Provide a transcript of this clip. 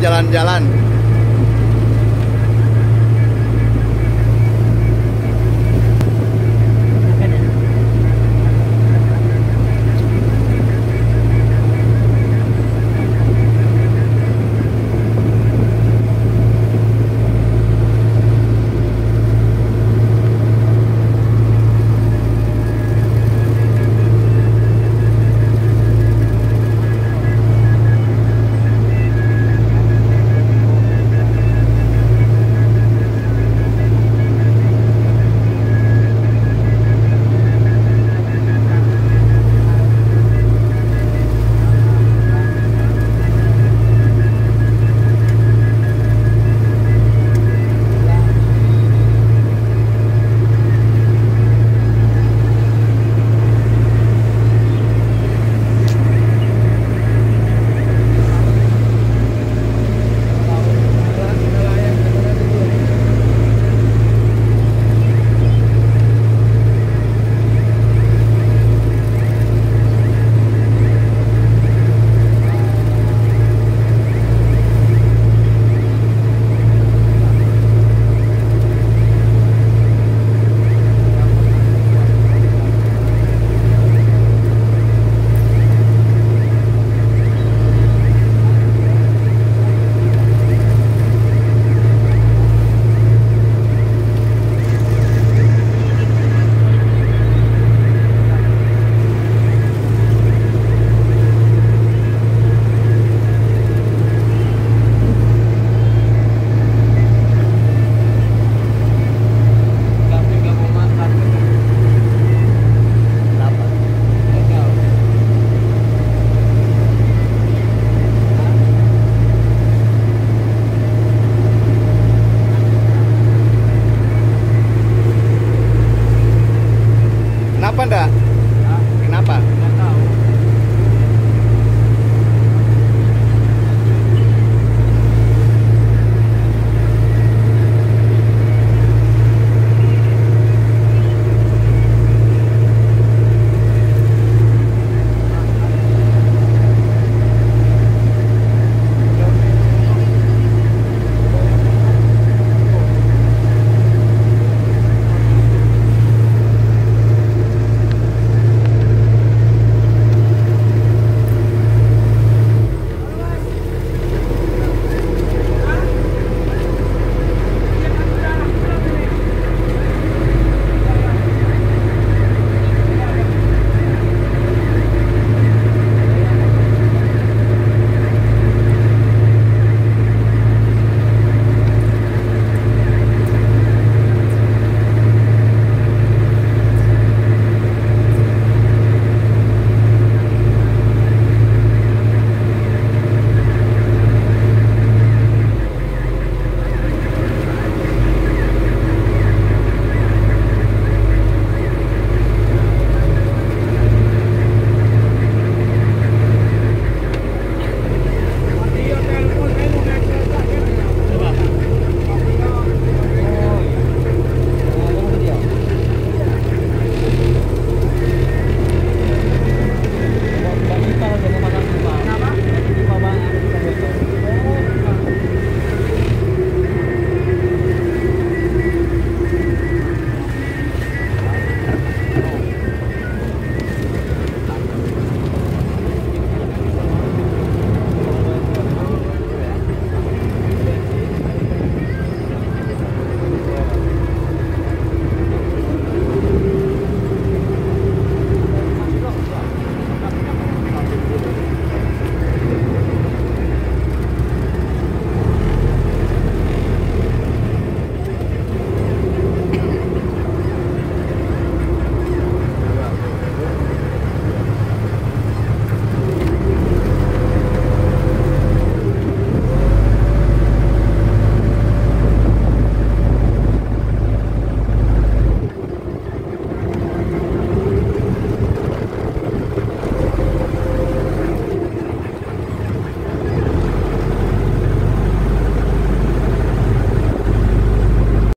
jalan-jalan.